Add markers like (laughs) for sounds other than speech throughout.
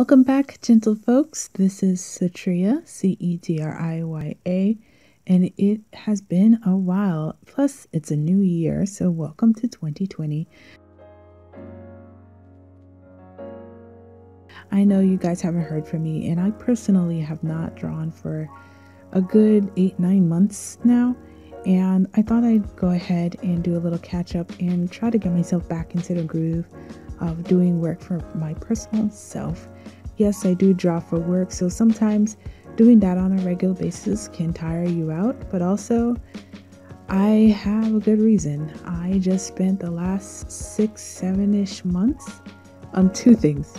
Welcome back, gentle folks. This is Cetriya, C E T R I Y A, and it has been a while. Plus, it's a new year, so welcome to 2020. I know you guys haven't heard from me, and I personally have not drawn for a good eight, nine months now. And I thought I'd go ahead and do a little catch up and try to get myself back into the groove of doing work for my personal self. Yes, I do draw for work, so sometimes doing that on a regular basis can tire you out, but also I have a good reason. I just spent the last six, seven ish months on two things.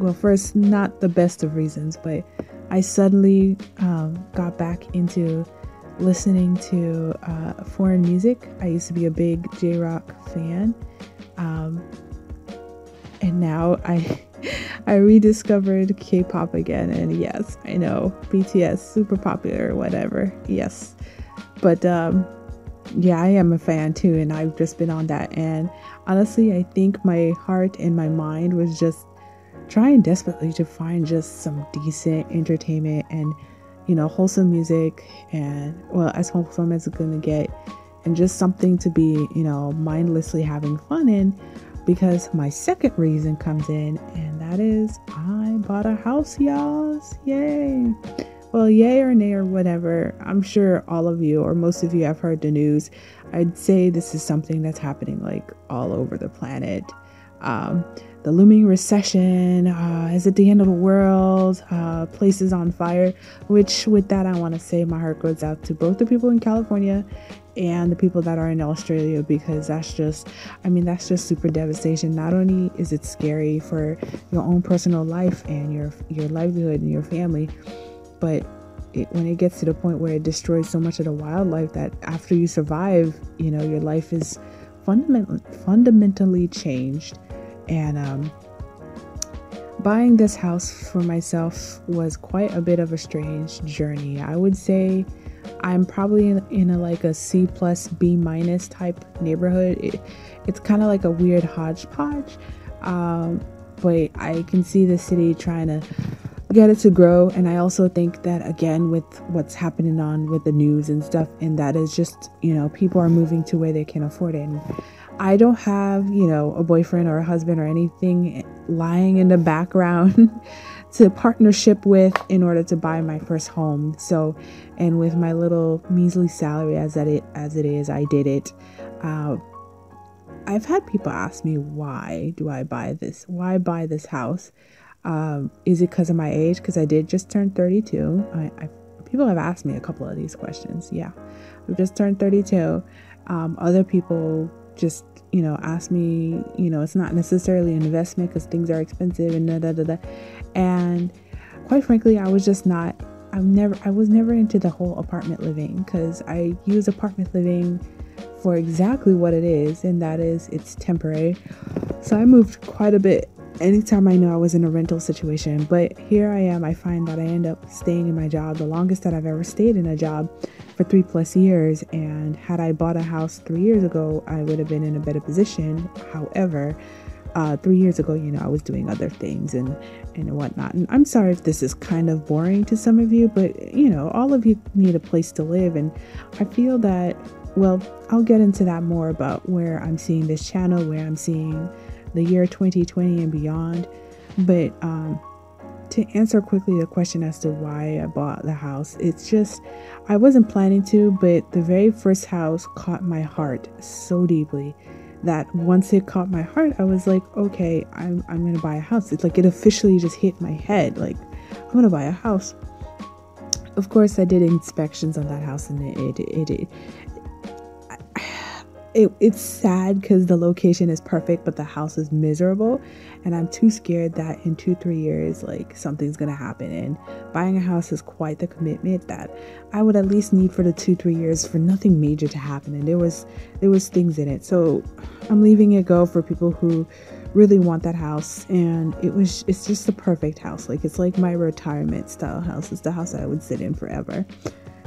Well, first, not the best of reasons, but I suddenly um, got back into listening to uh, foreign music. I used to be a big J rock fan. Um, and now I I rediscovered K-pop again. And yes, I know BTS super popular whatever. Yes. But um yeah, I am a fan too and I've just been on that. And honestly, I think my heart and my mind was just trying desperately to find just some decent entertainment and you know, wholesome music. And well, as wholesome as it's going to get. And just something to be, you know, mindlessly having fun in because my second reason comes in, and that is I bought a house, y'all. Yay! Well, yay or nay or whatever, I'm sure all of you or most of you have heard the news. I'd say this is something that's happening like all over the planet. Um, the looming recession, uh, is it the end of the world? Uh, places on fire. Which, with that, I want to say my heart goes out to both the people in California and the people that are in Australia because that's just, I mean, that's just super devastation. Not only is it scary for your own personal life and your your livelihood and your family, but it, when it gets to the point where it destroys so much of the wildlife that after you survive, you know, your life is fundamentally fundamentally changed. And um, buying this house for myself was quite a bit of a strange journey. I would say I'm probably in, in a like a C plus B minus type neighborhood. It, it's kind of like a weird hodgepodge, um, but I can see the city trying to get it to grow. And I also think that again with what's happening on with the news and stuff, and that is just you know people are moving to where they can afford it. And I don't have you know a boyfriend or a husband or anything lying in the background. (laughs) to partnership with in order to buy my first home. So, and with my little measly salary as that it as it is, I did it. Uh, I've had people ask me why do I buy this? Why buy this house? Um, is it because of my age? Because I did just turn 32. I, I, people have asked me a couple of these questions. Yeah, I've just turned 32. Um, other people just you know ask me you know it's not necessarily an investment because things are expensive and da da da da. And quite frankly i was just not i'm never i was never into the whole apartment living because i use apartment living for exactly what it is and that is it's temporary. So i moved quite a bit anytime i know i was in a rental situation. But here i am i find that i end up staying in my job the longest that i've ever stayed in a job for three plus years and had i bought a house three years ago i would have been in a better position however uh, three years ago, you know, I was doing other things and and whatnot. And I'm sorry if this is kind of boring to some of you, but you know, all of you need a place to live, and I feel that. Well, I'll get into that more about where I'm seeing this channel, where I'm seeing the year 2020 and beyond. But um, to answer quickly the question as to why I bought the house, it's just I wasn't planning to, but the very first house caught my heart so deeply that once it caught my heart, I was like, okay, I'm, I'm gonna buy a house. It's like it officially just hit my head, like, I'm gonna buy a house. Of course, I did inspections on that house, and it it, it, it it, it's sad because the location is perfect, but the house is miserable. And I'm too scared that in two, three years, like something's gonna happen. And buying a house is quite the commitment that I would at least need for the two, three years for nothing major to happen. And there was there was things in it. So I'm leaving it go for people who really want that house and it was it's just the perfect house like it's like my retirement style house it's the house that i would sit in forever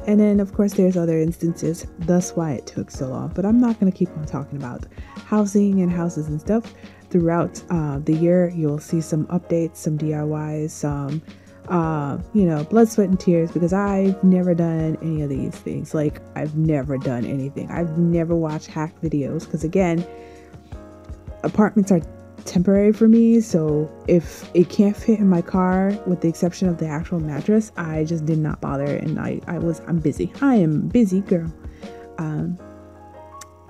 and then, of course, there's other instances. That's why it took so long. But I'm not going to keep on talking about housing and houses and stuff. throughout uh, the year, you'll see some updates, some DIYs, some uh, you know, blood, sweat, and tears because I've never done any of these things. Like, I've never done anything. I've never watched hack videos because, again, apartments are temporary for me. So, if it can't fit in my car, with the exception of the actual mattress, I just did not bother. And I, I was, I'm busy. I am busy, girl. Um,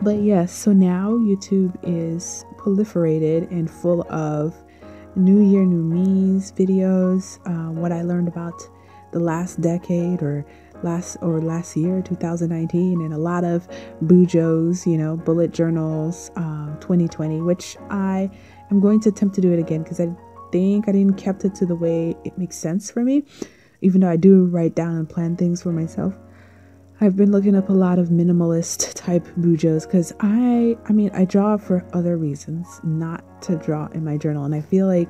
but yes, so now YouTube is proliferated and full of New Year, New Me's videos, uh, what I learned about the last decade or last or last year, 2019, and a lot of Bujos, you know, bullet journals, uh, 2020, which I am going to attempt to do it again because I think I didn't kept it to the way it makes sense for me, even though I do write down and plan things for myself. I've been looking up a lot of minimalist (laughs) type bujos because I, I mean, I draw for other reasons, not to draw in my journal. And I feel like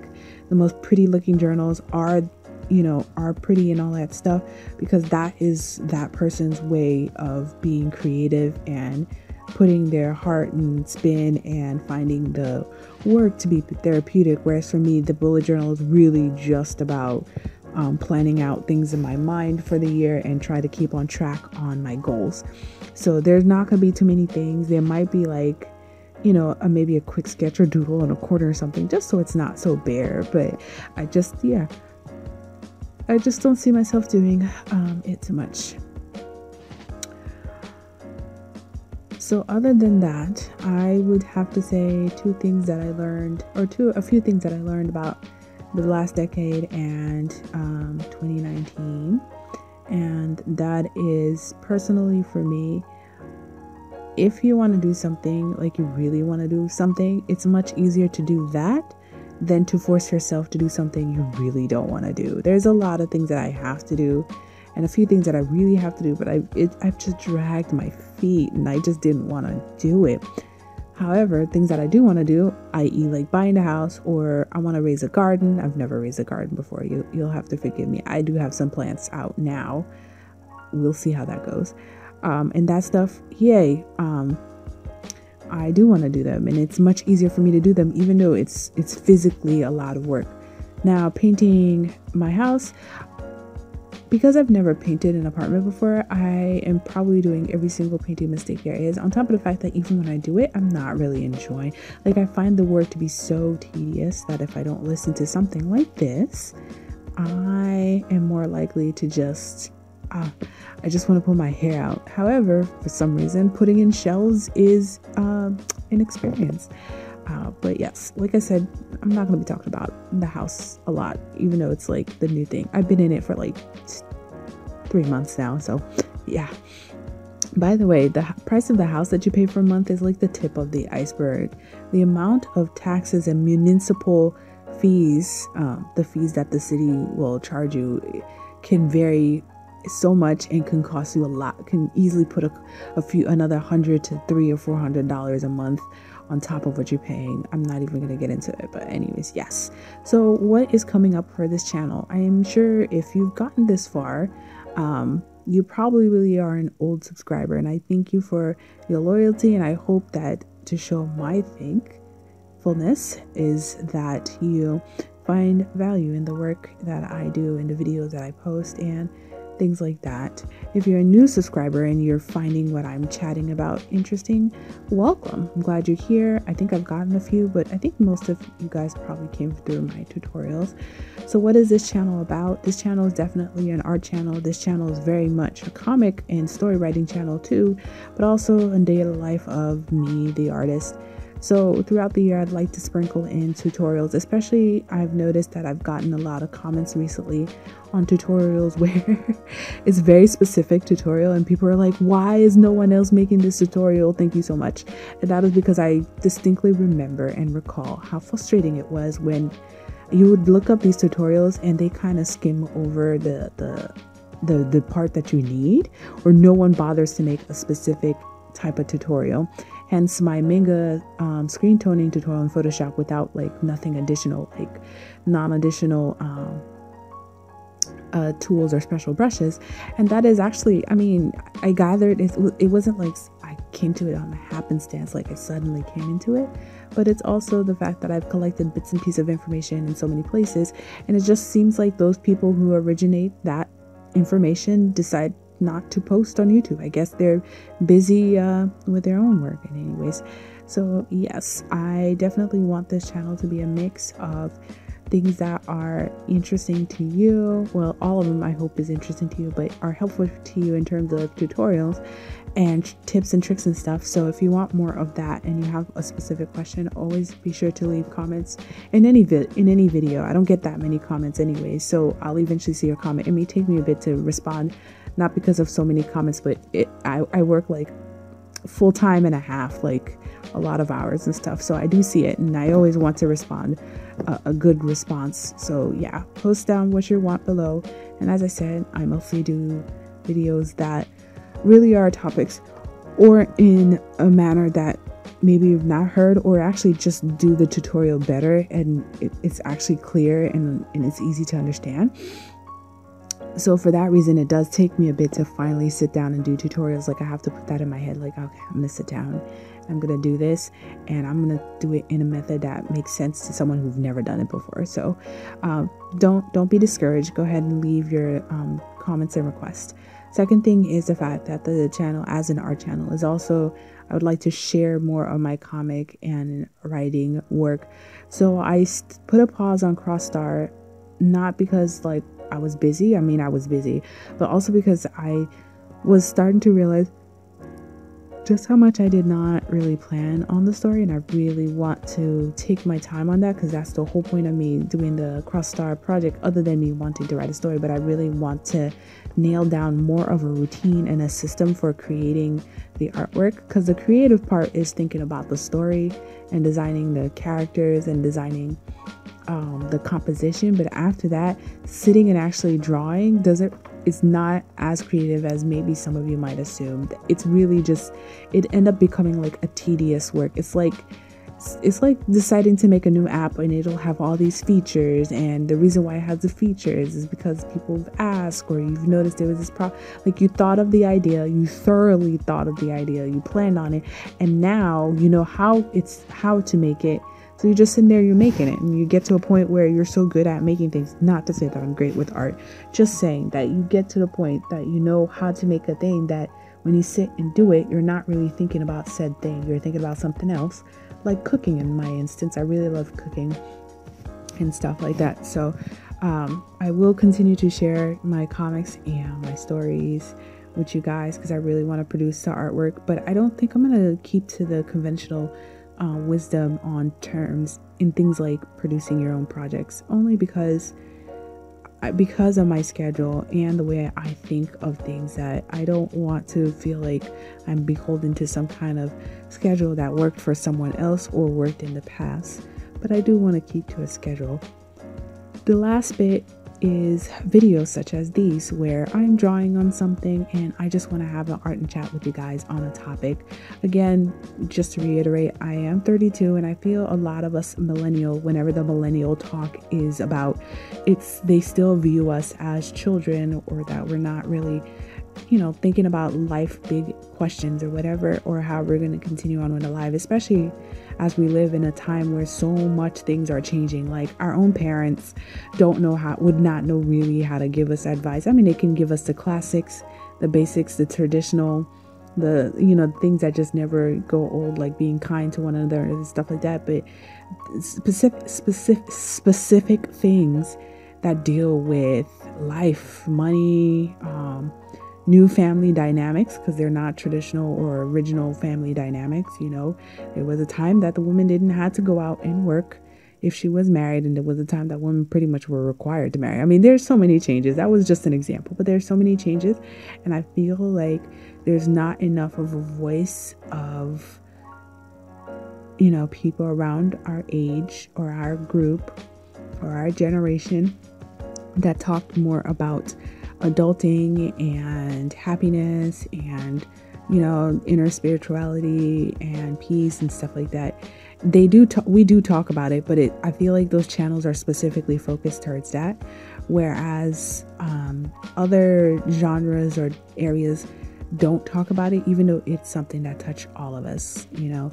the most pretty looking journals are, you know, are pretty and all that stuff because that is that person's way of being creative and putting their heart and spin and finding the work to be therapeutic. Whereas for me, the bullet journal is really just about um, planning out things in my mind for the year and try to keep on track on my goals. So there's not going to be too many things. There might be like, you know, a, maybe a quick sketch or doodle in a corner or something, just so it's not so bare. But I just, yeah, I just don't see myself doing um, it too much. So, other than that, I would have to say two things that I learned, or two, a few things that I learned about the last decade and um, 2019. And that is personally for me, if you want to do something, like you really want to do something, it's much easier to do that than to force yourself to do something you really don't want to do. There's a lot of things that I have to do and a few things that I really have to do, but I it, I've just dragged my feet and I just didn't want to do it. However, things that I do want to do, i.e., like buying a house or I want to raise a garden. I've never raised a garden before. You you'll have to forgive me. I do have some plants out now. We'll see how that goes. Um, and that stuff, yay. Um, I do want to do them, and it's much easier for me to do them, even though it's it's physically a lot of work. Now, painting my house, because I've never painted an apartment before, I am probably doing every single painting mistake there is. On top of the fact that even when I do it, I'm not really enjoying. Like I find the work to be so tedious that if I don't listen to something like this, I am more likely to just uh, I just want to pull my hair out. However, for some reason, putting in shells is uh, an experience. Uh, but yes, like I said, I'm not going to be talking about the house a lot, even though it's like the new thing. I've been in it for like three months now. So, yeah. By the way, the price of the house that you pay for a month is like the tip of the iceberg. The amount of taxes and municipal fees, um, the fees that the city will charge you, can vary so much and can cost you a lot. Can easily put a, a few another hundred to three or four hundred dollars a month on top of what you're paying. I'm not even going to get into it, but anyways, yes. So what is coming up for this channel? I am sure if you've gotten this far, um, you probably really are an old subscriber, and I thank you for your loyalty. And I hope that to show my thankfulness is that you find value in the work that I do in the videos that I post and things like that. If you're a new subscriber and you're finding what I'm chatting about interesting, welcome. I'm glad you're here. I think I've gotten a few, but I think most of you guys probably came through my tutorials. So, what is this channel about? This channel is definitely an art channel. This channel is very much a comic and story writing channel too, but also a day in the life of me, the artist. So throughout the year, I'd like to sprinkle in tutorials, especially I've noticed that I've gotten a lot of comments recently on tutorials (laughs) where it's very specific tutorial and people are like, why is no one else making this tutorial? Thank you so much. And that is because I distinctly remember and recall how frustrating it was when you would look up these tutorials and they kind of skim over the, the the the part that you need or no one bothers to make a specific type of tutorial hence my manga um, screen toning tutorial in Photoshop without like nothing additional, like non-additional um, uh, tools or special brushes. And that is actually, I mean, I gathered it, it wasn't like I came to it on a happenstance, like I suddenly came into it, but it's also the fact that I've collected bits and pieces of information in so many places, and it just seems like those people who originate that information decide not to post on YouTube. I guess they're busy uh, with their own work, anyways. So, yes, I definitely want this channel to be a mix of things that are interesting to you. Well, all of them I hope is interesting to you, but are helpful to you in terms of tutorials and tips and tricks and stuff. So if you want more of that and you have a specific question, always be sure to leave comments in any vid in any video. I don't get that many comments anyway, so I'll eventually see your comment. It may take me a bit to respond, not because of so many comments, but it, I, I work like full time and a half, like a lot of hours and stuff. So I do see it and I always want to respond a, good response. So yeah, post down what you want below. And as I said, I mostly do videos that really are topics or in a manner that maybe you've not heard or actually just do the tutorial better and it, it's actually clear and, and it's easy to understand so for that reason it does take me a bit to finally sit down and do tutorials. Like i have to put that in my head like okay i'm gonna sit down i'm gonna do this and i'm gonna do it in a method that makes sense to someone who's never done it before. So um, don't don't be discouraged. Go ahead and leave your um, comments and requests. Second thing is the fact that the channel as an art channel is also i would like to share more of my comic and writing work. So i put a pause on crosstar not because like I was busy. I mean, I was busy, but also because I was starting to realize just how much I did not really plan on the story, and I really want to take my time on that because that's the whole point of me doing the Cross Star project, other than me wanting to write a story. But I really want to nail down more of a routine and a system for creating the artwork because the creative part is thinking about the story and designing the characters and designing um, the composition, but after that, sitting and actually drawing doesn't it's not as creative as maybe some of you might assume. It's really just it end up becoming like a tedious work. It's like it's like deciding to make a new app and it'll have all these features and the reason why it has the features is because people have asked or you've noticed there was this problem like you thought of the idea you thoroughly thought of the idea you planned on it and now you know how it's how to make it so you're just sitting there, you're making it, and you get to a point where you're so good at making things. Not to say that I'm great with art, just saying that you get to the point that you know how to make a thing that when you sit and do it, you're not really thinking about said thing. You're thinking about something else, like cooking in my instance. I really love cooking and stuff like that. So um, I will continue to share my comics and my stories with you guys because I really want to produce the artwork, but I don't think I'm going to keep to the conventional uh, wisdom on terms in things like producing your own projects only because because of my schedule and the way I think of things that I don't want to feel like I'm beholden to some kind of schedule that worked for someone else or worked in the past. But I do want to keep to a schedule. The last bit is videos such as these where I'm drawing on something and I just want to have an art and chat with you guys on a topic. Again, just to reiterate, I am 32 and I feel a lot of us millennial, whenever the millennial talk is about, it's they still view us as children or that we're not really you know, thinking about life big questions or whatever, or how we're going to continue on with our life, especially as we live in a time where so much things are changing. Like our own parents don't know how, would not know really how to give us advice. I mean, they can give us the classics, the basics, the traditional, the, you know, things that just never go old, like being kind to one another and stuff like that. But specific, specific, specific things that deal with life, money, um, new family dynamics because they're not traditional or original family dynamics. You know, there was a time that the woman didn't have to go out and work if she was married, and there was a time that women pretty much were required to marry. I mean, there's so many changes. That was just an example, but there's so many changes, and I feel like there's not enough of a voice of you know people around our age or our group or our generation that talk more about adulting and happiness and you know inner spirituality and peace and stuff like that they do talk, we do talk about it but it i feel like those channels are specifically focused towards that whereas um, other genres or areas don't talk about it, even though it's something that touched all of us, you know.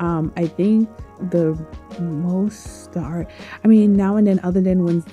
Um, I think the most the art, I mean, now and then, other than when,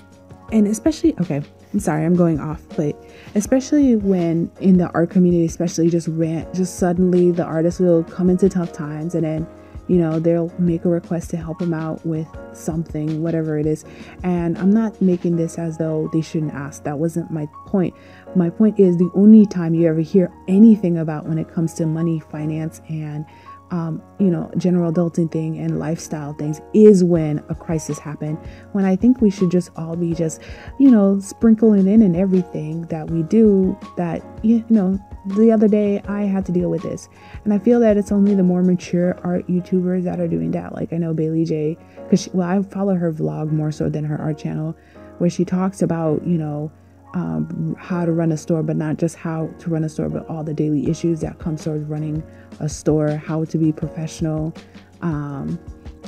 and especially, okay, I'm sorry, I'm going off, but especially when in the art community, especially just rant, just suddenly the artist will come into tough times and then you know they'll make a request to help them out with something whatever it is. And i'm not making this as though they shouldn't ask. That wasn't my point. My point is the only time you ever hear anything about when it comes to money finance and um, you know, general adulting thing and lifestyle things is when a crisis happened. When I think we should just all be just, you know, sprinkling in and everything that we do. That you know, the other day I had to deal with this, and I feel that it's only the more mature art YouTubers that are doing that. Like I know Baylee Jae, because well, I follow her vlog more so than her art channel, where she talks about you know um, how to run a store, but not just how to run a store, but all the daily issues that come towards running a store, how to be professional, um,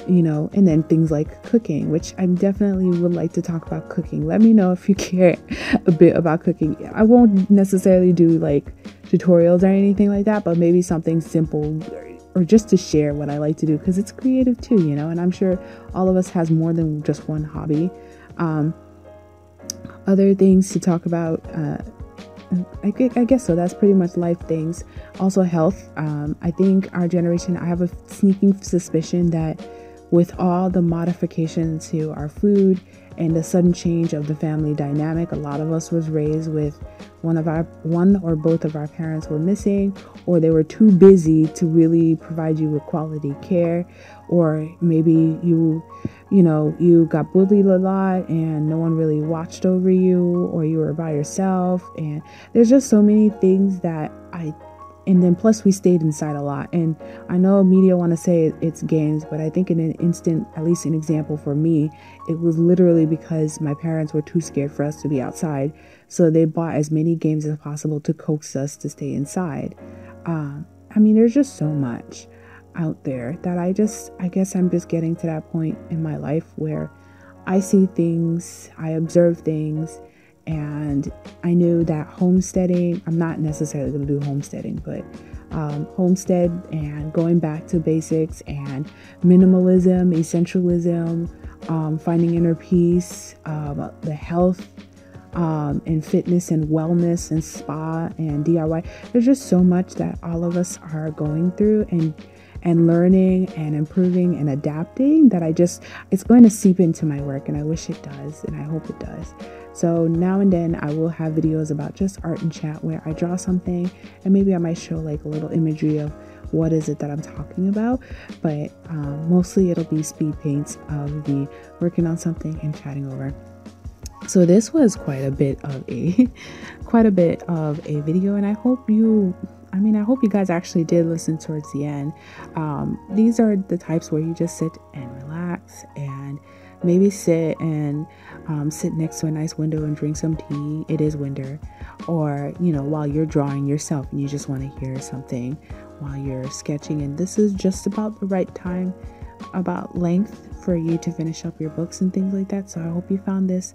you know, and then things like cooking, which I definitely would like to talk about cooking. Let me know if you (laughs) care a bit about cooking. I won't necessarily do like tutorials or anything like that, but maybe something simple or just to share what I like to do because it's creative too, you know, and I'm sure all of us has more than just one hobby. Um, other things to talk about. Uh, I, I, guess so. That's pretty much life things. Also, health. Um, I think our generation, I have a sneaking suspicion that with all the modifications to our food and the sudden change of the family dynamic, a lot of us was raised with one of our one or both of our parents were missing or they were too busy to really provide you with quality care or maybe you you know you got bullied a lot and no one really watched over you or you were by yourself. And there's just so many things that i and then plus we stayed inside a lot. And i know media want to say it's games but i think in an instant at least an example for me it was literally because my parents were too scared for us to be outside. So they bought as many games as possible to coax us to stay inside. Uh, i mean there's just so much out there that i just i guess i'm just getting to that point in my life where i see things i observe things and I knew that homesteading, I'm not necessarily going to do homesteading, but um, homestead and going back to basics and minimalism, essentialism, um, finding inner peace, um, the health um, and fitness and wellness and spa and DIY. There's just so much that all of us are going through and and learning and improving and adapting that I just it's going to seep into my work and I wish it does and I hope it does. So now and then I will have videos about just art and chat where I draw something and maybe I might show like a little imagery of what is it that I'm talking about. But um, mostly it'll be speed paints of me working on something and chatting over. So this was quite a bit of a (laughs) quite a bit of a video and I hope you I mean, I hope you guys actually did listen towards the end. Um, these are the types where you just sit and relax and maybe sit and um, sit next to a nice window and drink some tea. It is winter. Or, you know, while you're drawing yourself and you just want to hear something while you're sketching. And this is just about the right time, about length for you to finish up your books and things like that. So I hope you found this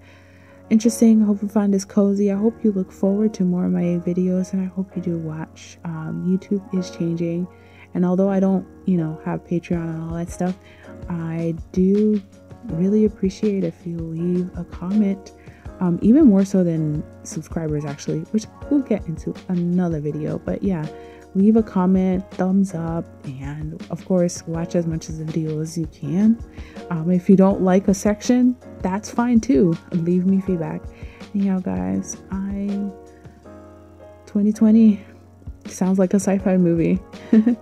interesting. I hope you find this cozy. I hope you look forward to more of my videos and I hope you do watch. Um, YouTube is changing. And although I don't, you know, have Patreon and all that stuff, I do really appreciate if you leave a comment, um, even more so than subscribers, actually, which we'll get into another video. But yeah, leave a comment, thumbs up, and of course, watch as much of the video as you can. Um, if you don't like a section, that's fine too. Leave me feedback. Anyhow, guys, I 2020 sounds like a sci-fi movie. (laughs)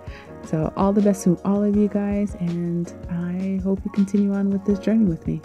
So, all the best to all of you guys, and I hope you continue on with this journey with me.